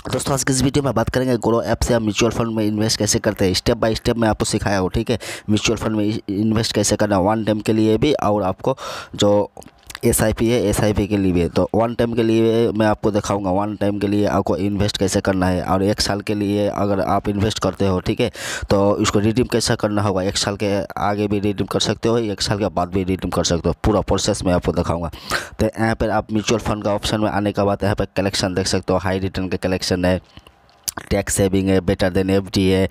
दोस्तों, आज की इस वीडियो में बात करेंगे ग्रो ऐप से आप म्यूचुअल फंड में इन्वेस्ट कैसे करते हैं। स्टेप बाय स्टेप मैं आपको सिखाया हूँ, ठीक है? म्यूचुअल फंड में इन्वेस्ट कैसे करना वन टाइम के लिए भी, और आपको जो एस आई पी है एस आई पी के लिए। तो वन टाइम के लिए मैं आपको दिखाऊँगा वन टाइम के लिए आपको इन्वेस्ट कैसे करना है और एक साल के लिए अगर आप इन्वेस्ट करते हो, ठीक है? तो इसको रिडीम कैसे करना होगा? एक साल के आगे भी रिडीम कर सकते हो, एक साल के बाद भी रिडीम कर सकते हो। पूरा प्रोसेस मैं आपको दिखाऊँगा। तो यहाँ पर आप म्यूचुअल फंड का ऑप्शन में आने के बाद यहाँ पर कलेक्शन देख सकते हो हाई रिटर्न का कलेक्शन है। टैक्स सेविंग है बेटर देन एफ़ डी है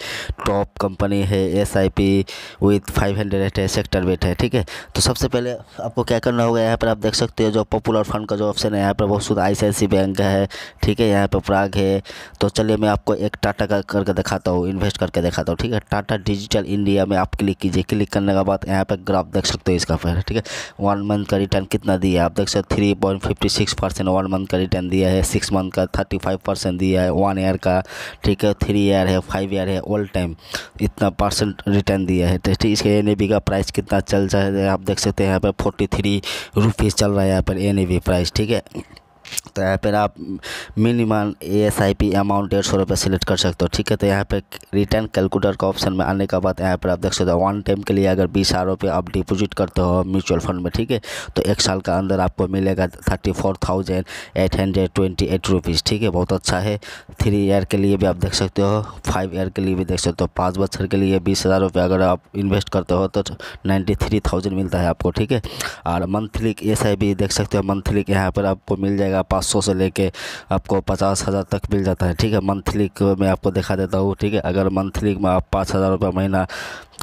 टॉप कंपनी है S I P with five hundred है सेक्टर वेट है, ठीक है? तो सबसे पहले आपको क्या करना होगा, यहाँ पर आप देख सकते हो जो पॉपुलर फंड का जो ऑप्शन है, यहाँ पर बहुत शुद्ध आई सी आई सी बैंक है, ठीक है? यहाँ पर प्राग है। तो चलिए मैं आपको एक टाटा का करके दिखाता हूँ इन्वेस्ट करके दिखाता हूँ, ठीक है? टाटा डिजिटल इंडिया में आप क्लिक कीजिए। क्लिक करने के बाद यहाँ पर ग्राफ देख सकते हो इसका फिर, ठीक है? वन मंथ का रिटर्न कितना दिया आप देख सकते हो three point fifty six percent one month का रिटर्न दिया है सिक्स मंथ का थर्टी फाइव परसेंट दिया है वन ईयर का ठीक है थ्री ईयर है फाइव ईयर है ऑल टाइम इतना परसेंट रिटर्न दिया है। तो इसके एन का प्राइस कितना चल रहा है, आप देख सकते हैं यहाँ पर फोर्टी थ्री रुपीज़ चल रहा है यहाँ पर एन प्राइस ठीक है? तो यहाँ पर आप minimum S I P amount डेढ़ सौ रुपये सिलेक्ट कर सकते हो, ठीक है? तो यहाँ पे रिटर्न कैलकुलेटर का ऑप्शन में आने के बाद यहाँ पर आप देख सकते हो वन टाइम के लिए अगर बीस हज़ार रुपये आप डिपॉजिट करते हो म्यूचुअल फंड में, ठीक है? तो एक साल का अंदर आपको मिलेगा thirty four thousand eight hundred twenty eight rupees ठीक है? बहुत अच्छा है। थ्री ईयर के लिए भी आप देख सकते हो फाइव ईयर के लिए भी देख सकते हो, पाँच बच्चर के लिए बीस हज़ार रुपये अगर आप इन्वेस्ट करते हो तो नाइन्टी थ्री थाउज़ेंड मिलता है आपको, ठीक है? और मंथली एस आई बी देख सकते हो मंथली के यहाँ पर आपको मिल जाएगा पाँच सौ से लेके आपको पचास हज़ार तक मिल जाता है, ठीक है? मंथली को मैं आपको दिखा देता हूँ, ठीक है? अगर मंथली में आप पाँच हज़ार रुपये महीना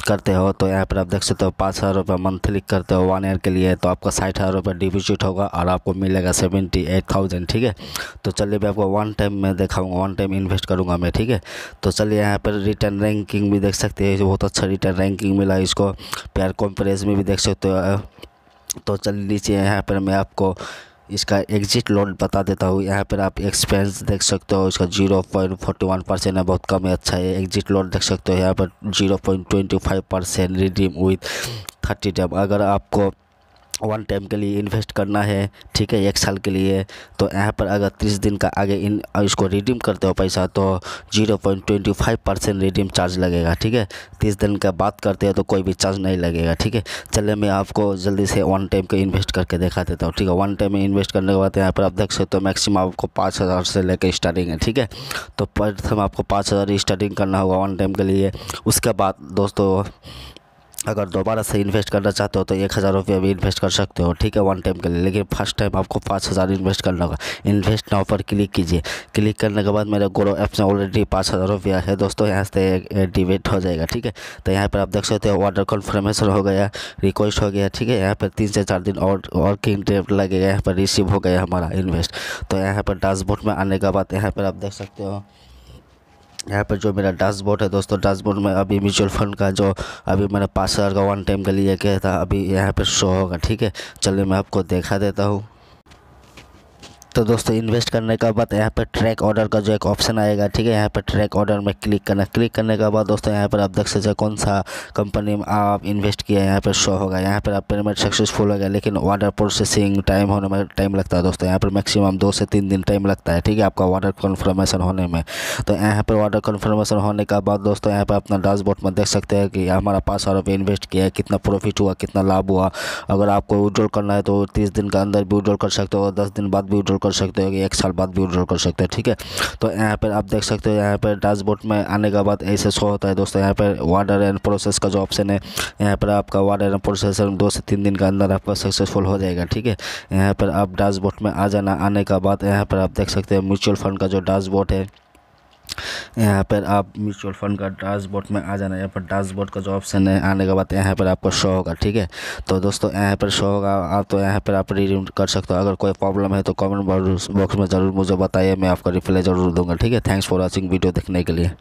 करते हो तो यहाँ पर आप देख सकते हो पाँच हज़ार रुपये मंथली करते हो वन ईयर के लिए तो आपका साठ हज़ार रुपये डिपॉजिट होगा और आपको मिलेगा सेवेंटी एट थाउज़ेंड ठीक है? तो चलिए मैं आपको वन टाइम में दिखाऊँगा वन टाइम इन्वेस्ट करूँगा मैं, ठीक है? तो चलिए यहाँ पर रिटर्न रैंकिंग भी देख सकते हैं, बहुत अच्छा रिटर्न रैंकिंग मिला इसको, पेयर कॉम्परेज में भी देख सकते हो तो चलिए नीचे यहाँ पर मैं आपको इसका एग्जिट लोन बता देता हूँ। यहाँ पर आप एक्सपेंस देख सकते हो, इसका zero point forty one percent है, बहुत कम है अच्छा है। एग्जिट लोन देख सकते हो, यहाँ पर zero point twenty five percent redeem with thirty days अगर आपको वन टाइम के लिए इन्वेस्ट करना है, ठीक है, एक साल के लिए। तो यहाँ पर अगर तीस दिन का आगे इन, इसको रिडीम करते हो पैसा तो zero point twenty five percent redeem charge लगेगा, ठीक है? तीस दिन का बात करते हो तो कोई भी चार्ज नहीं लगेगा, ठीक है? चलिए मैं आपको जल्दी से वन टाइम का इन्वेस्ट करके दिखा देता हूँ, ठीक है? वन टाइम में इन्वेस्ट करने के बाद यहाँ पर आप देख सकते हो मैक्सिमम आपको पाँच हज़ार से लेकर स्टार्टिंग है, ठीक है? तो प्रथम आपको पाँच हज़ार स्टार्टिंग करना होगा वन टाइम के लिए। उसके बाद दोस्तों अगर दोबारा से इन्वेस्ट करना चाहते हो तो एक हज़ार रुपये भी इन्वेस्ट कर सकते हो, ठीक है वन टाइम के लिए। लेकिन फ़र्स्ट टाइम आपको पाँच हज़ार इन्वेस्ट करना होगा। इन्वेस्ट नाउ पर क्लिक कीजिए। क्लिक करने के बाद मेरे गोरो ऐप में ऑलरेडी पाँच हज़ार रुपया है दोस्तों, यहाँ से डिबेट हो जाएगा, ठीक है। तो यहाँ पर आप देख सकते हो ऑर्डर कन्फर्मेशन हो गया रिक्वेस्ट हो गया, ठीक है। यहाँ पर तीन से चार दिन और वर्किंग डेट लगेगा, यहाँ पर रिसीव हो गया हमारा इन्वेस्ट तो यहाँ पर डैशबोर्ड में आने के बाद यहाँ पर आप देख सकते हो यहाँ पर जो मेरा डैशबोर्ड है दोस्तों डैशबोर्ड में अभी म्यूचुअल फंड का जो अभी मैंने पाँच हज़ार का वन टाइम के लिए किया था, अभी यहाँ पर शो होगा, ठीक है? चलिए मैं आपको देखा देता हूँ। तो दोस्तों इन्वेस्ट करने के बाद यहाँ पर ट्रैक ऑर्डर का जो एक ऑप्शन आएगा, ठीक है? यहाँ पर ट्रैक ऑर्डर में क्लिक करना क्लिक करने के बाद दोस्तों, यहाँ पर आप देख सकते हैं कौन सा कंपनी में आप इन्वेस्ट किया यहाँ पर शो होगा। यहाँ पर आप पेमेंट सक्सेसफुल हो गया, लेकिन ऑर्डर प्रोसेसिंग टाइम होने में टाइम लगता है दोस्तों। यहाँ पर मैक्सिमम दो से तीन दिन टाइम लगता है, ठीक है? आपका ऑर्डर कन्फर्मेशन होने में। तो यहाँ पर ऑर्डर कन्फर्मेशन होने के बाद दोस्तों, यहाँ पर अपना डैशबोर्ड में देख सकते हैं कि हमारा पाँच सौ रुपये इन्वेस्ट किया है, कितना प्रॉफिट हुआ, कितना लाभ हुआ। अगर आपको विड्रॉल करना है तो तीस दिन के अंदर भी विड्रॉल कर सकते हो, दस दिन बाद भी विड्रॉल कर सकते हो कि एक साल बाद भी विड्रॉल कर सकते हैं, ठीक है? तो यहाँ पर आप देख सकते हो, यहाँ पर डैशबोर्ड में आने के बाद ऐसे शो होता है दोस्तों, यहाँ पर वाटर एंड प्रोसेस का जो ऑप्शन है, यहाँ पर आपका वाटर एंड प्रोसेस दो से तीन दिन के अंदर आपका सक्सेसफुल हो जाएगा, ठीक है? यहाँ पर आप डैशबोर्ड में आ जाना, आने के बाद यहाँ पर आप देख सकते हैं म्यूचुअल फंड का जो डैशबोर्ड है यहाँ पर आप म्यूचुअल फंड का डैशबोर्ड में आ जाना, यहाँ पर डैशबोर्ड का जो ऑप्शन है, आने के बाद यहाँ पर आपको शो होगा, ठीक है? तो दोस्तों, यहाँ पर शो होगा, आप तो यहाँ पर आप रिड्यूम कर सकते हो। अगर कोई प्रॉब्लम है तो कमेंट बॉक्स में ज़रूर मुझे बताइए, मैं आपका रिप्लाई ज़रूर दूँगा, ठीक है? थैंक्स फॉर वॉचिंग वीडियो देखने के लिए।